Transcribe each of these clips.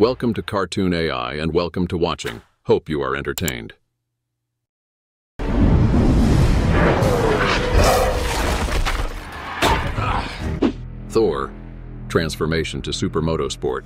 Welcome to Cartoon AI and welcome to watching. Hope you are entertained. Thor, transformation to Supermoto Sport.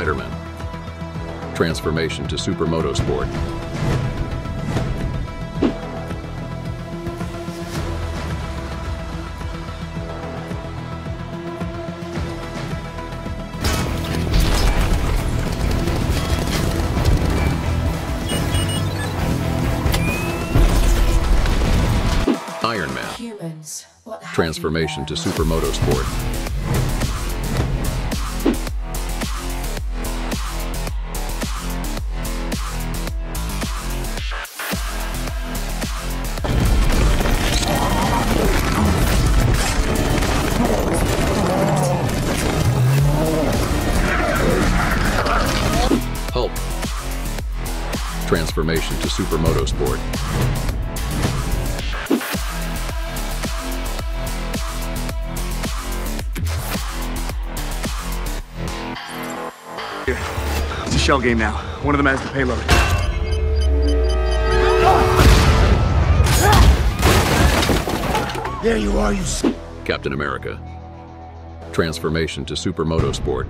Spider-Man, transformation to Supermoto Sport. Iron Man, Humans, transformation to Supermoto transformation to Supermoto Sport. It's a shell game now. One of them has the payload. There you are, you s- Captain America. Transformation to Supermoto Sport.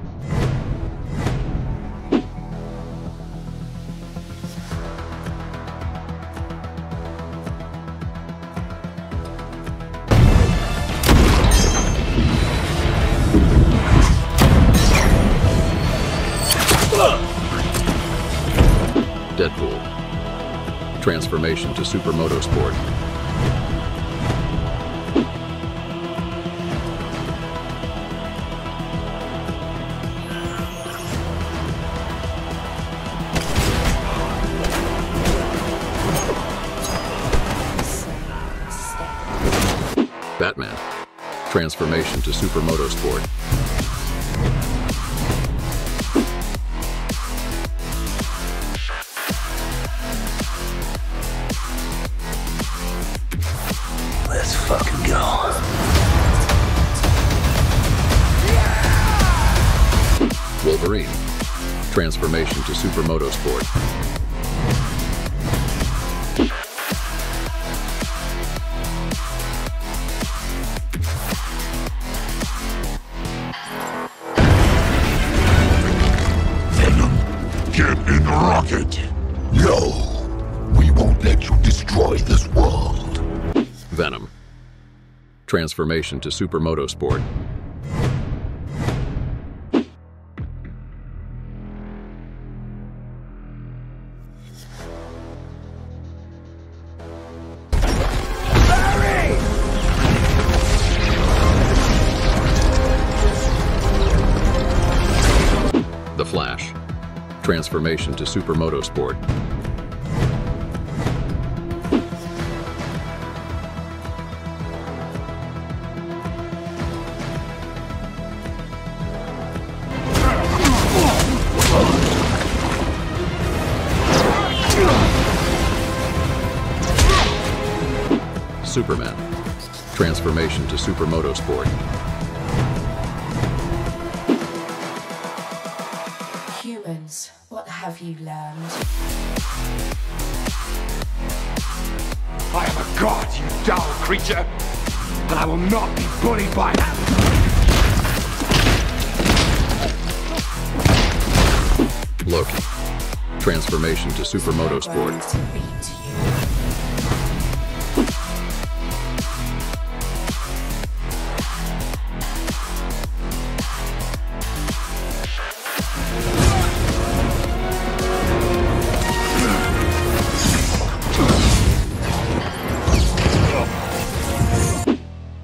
Transformation to Supermoto Sport. Batman. Transformation to Supermoto Sport. Wolverine. Transformation to Supermoto Sport. Venom, get in the rocket. No, we won't let you destroy this world. Venom. Transformation to Supermoto Sport. Flash. Transformation to Supermoto Sport. Superman. Transformation to Supermoto Sport. Humans, what have you learned? I am a god, you dull creature, and I will not be bullied by Loki. Transformation to Supermoto Sport.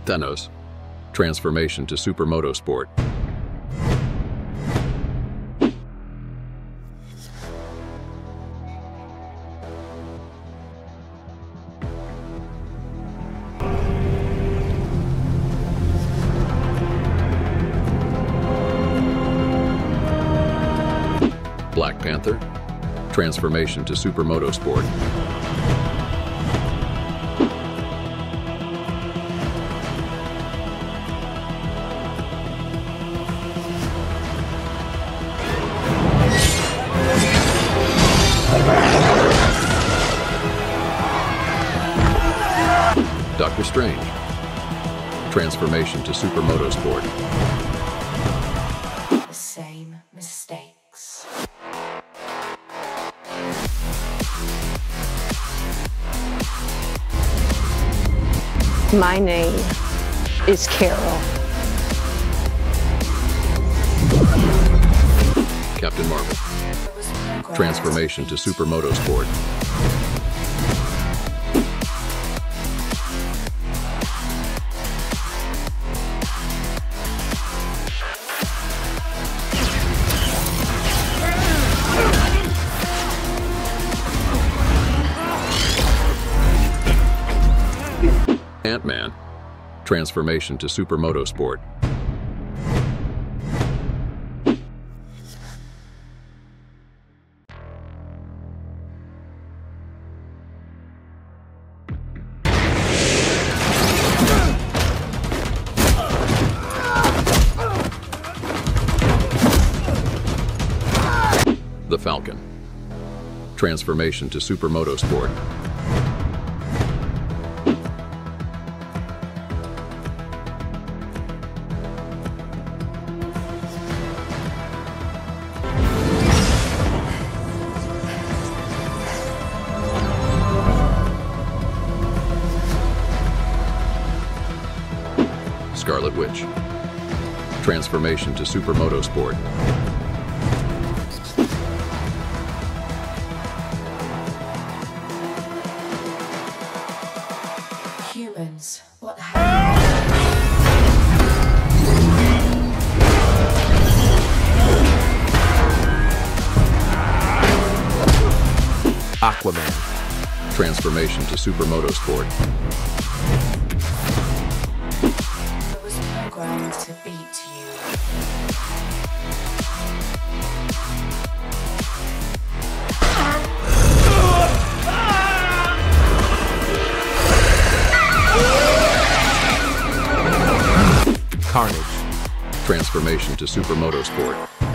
Thanos, transformation to Supermoto Sport. Black Panther, transformation to Supermoto Sport. Strange. Transformation to Supermoto Sport. The same mistakes. My name is Carol. Captain Marvel. It was programmed Transformation to Supermoto Sport. Ant-Man. Transformation to Supermoto Sport. The Falcon. Transformation to Supermoto Sport. Scarlet Witch. Transformation to Supermoto Sport. Humans, what have Aquaman. Transformation to Supermoto Sport. Transformation to Supermoto Sport.